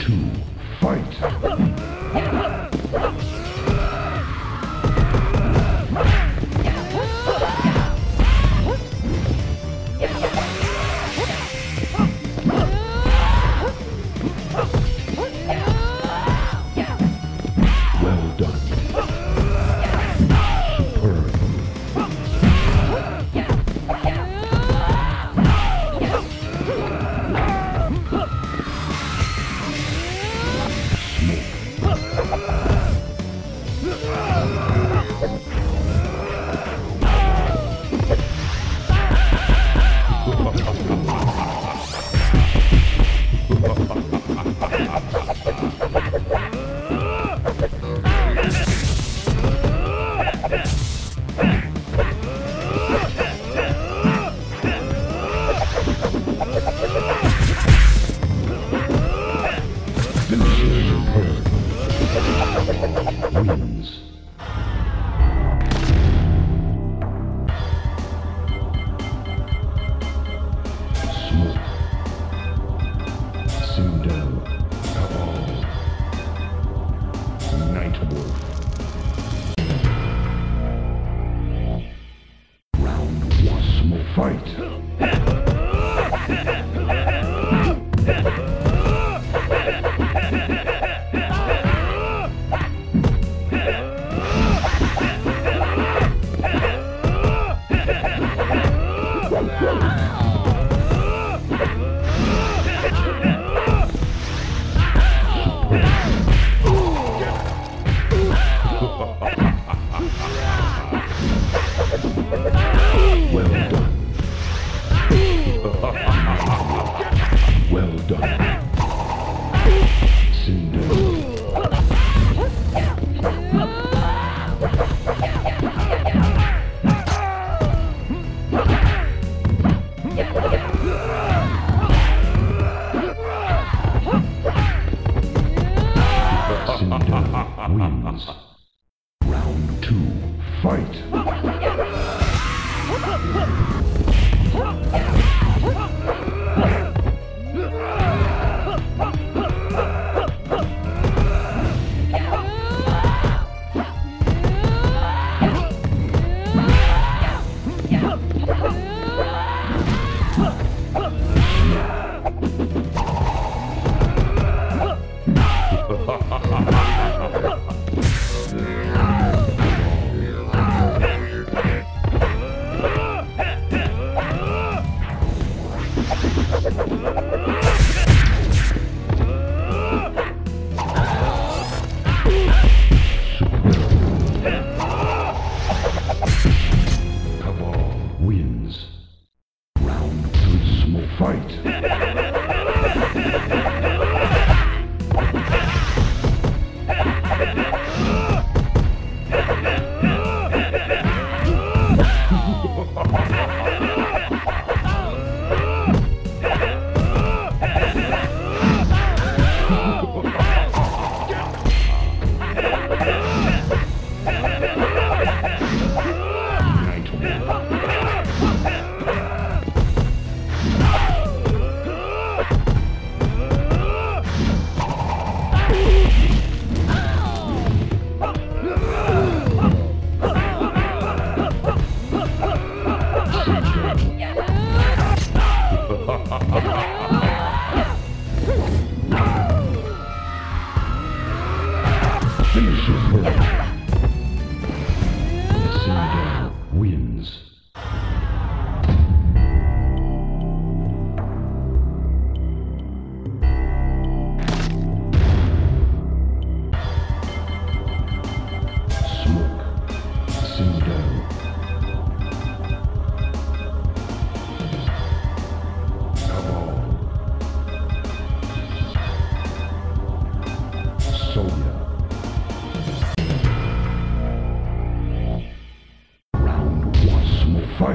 two, fight!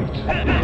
Fight.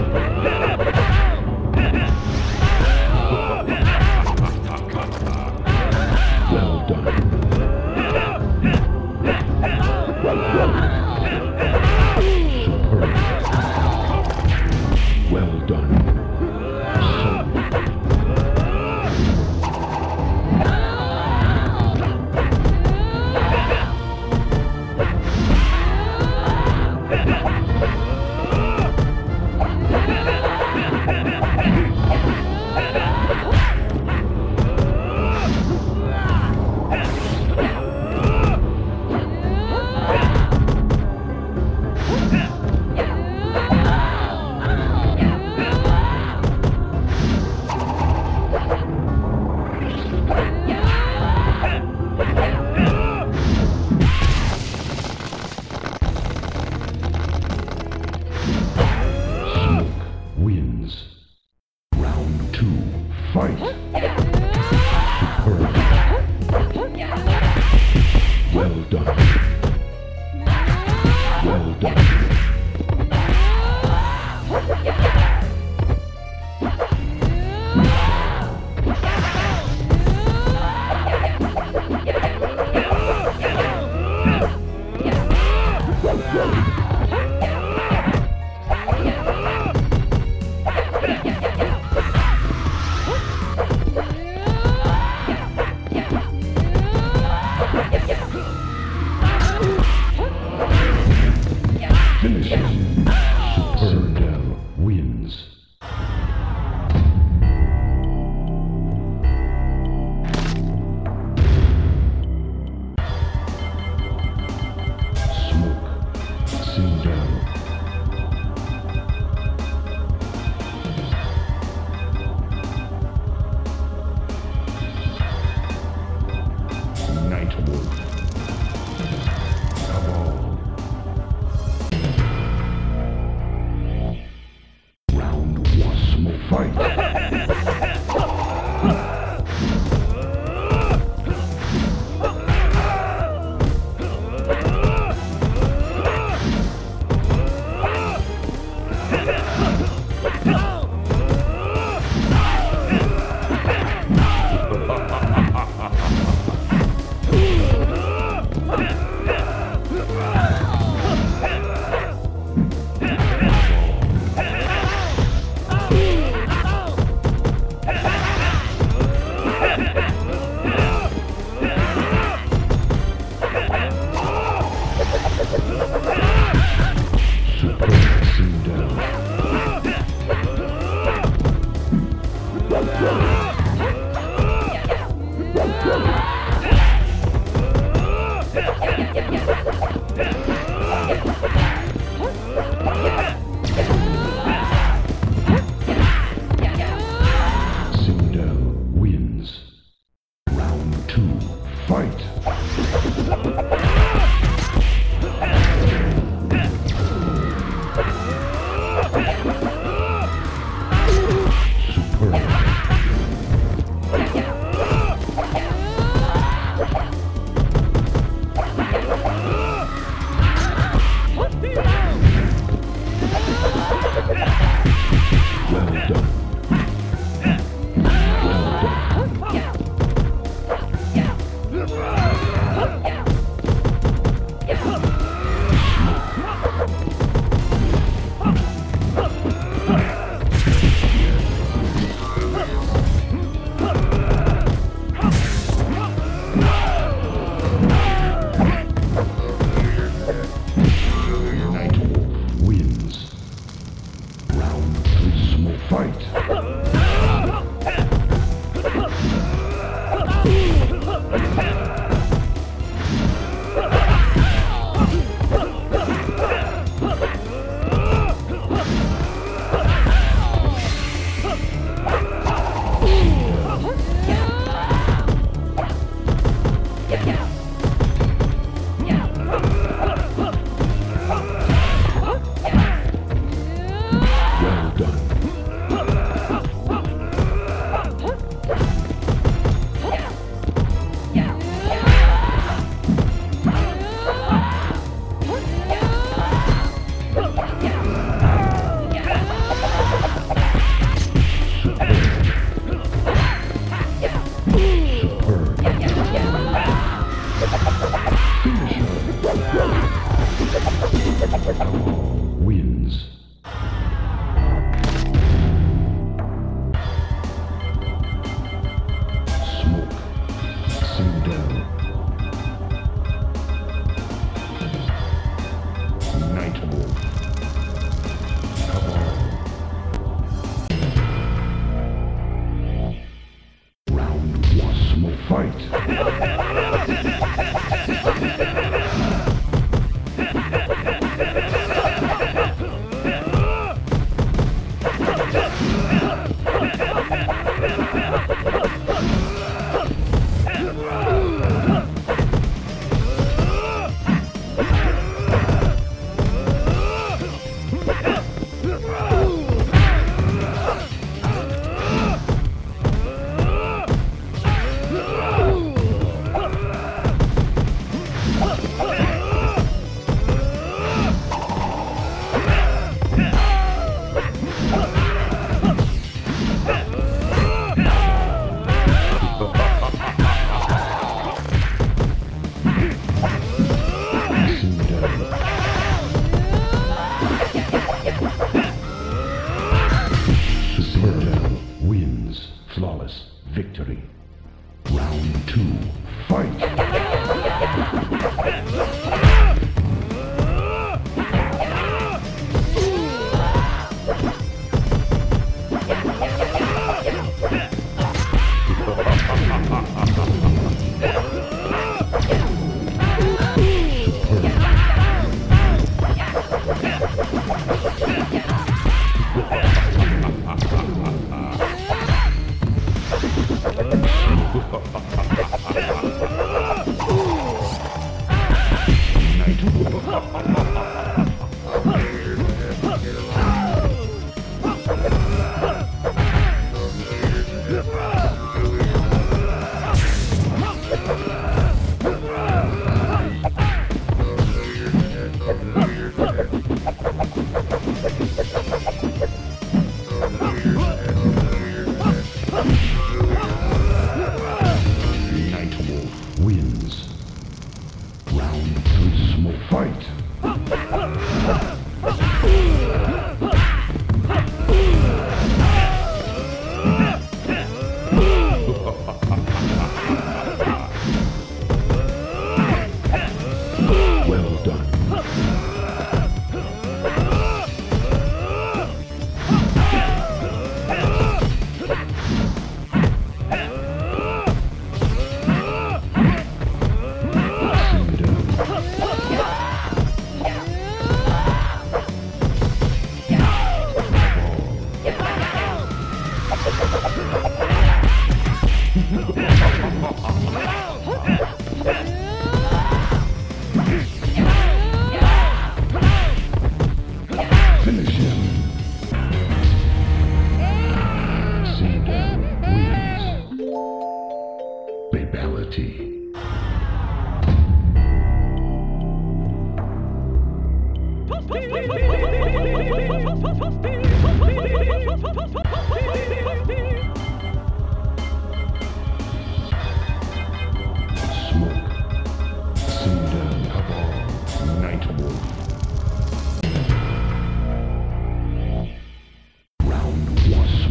Yeah.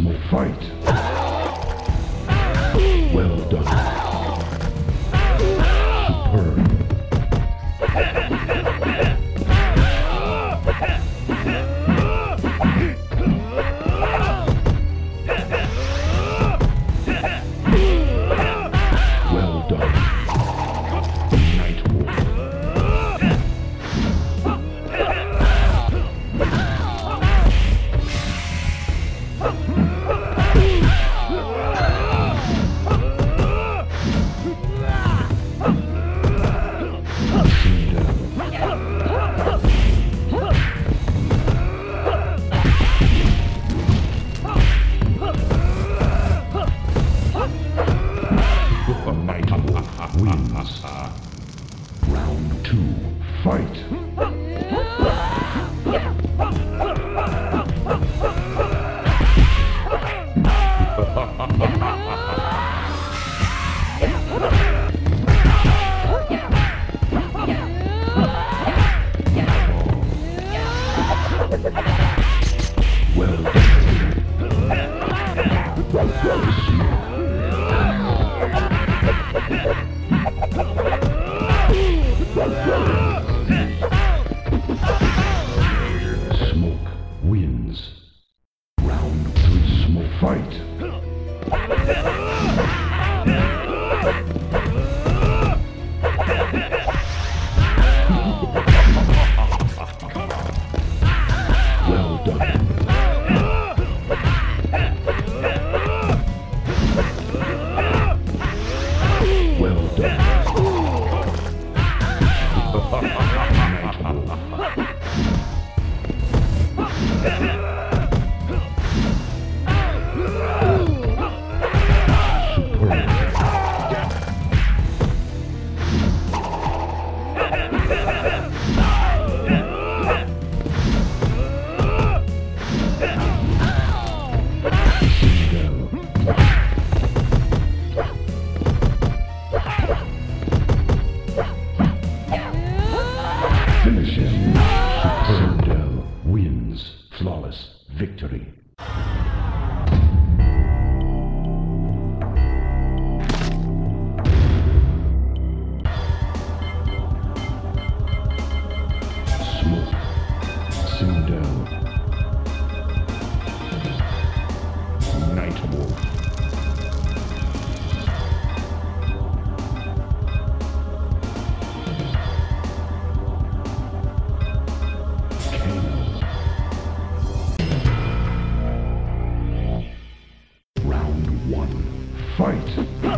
Smoke fight. Fight.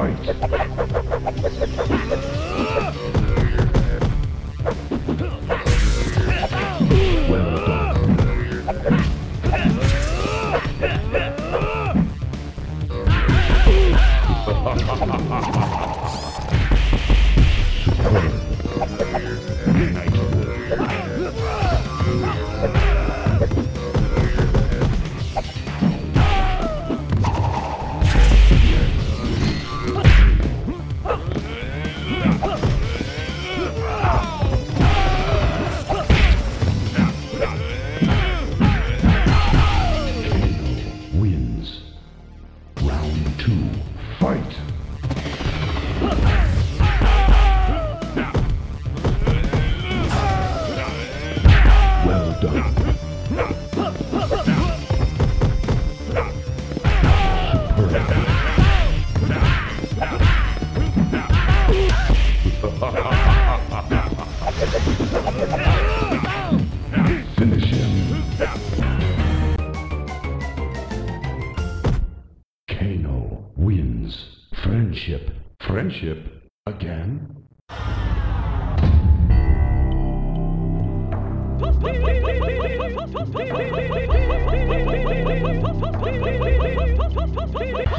Fight. Beep, beep.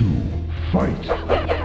Two. Fight.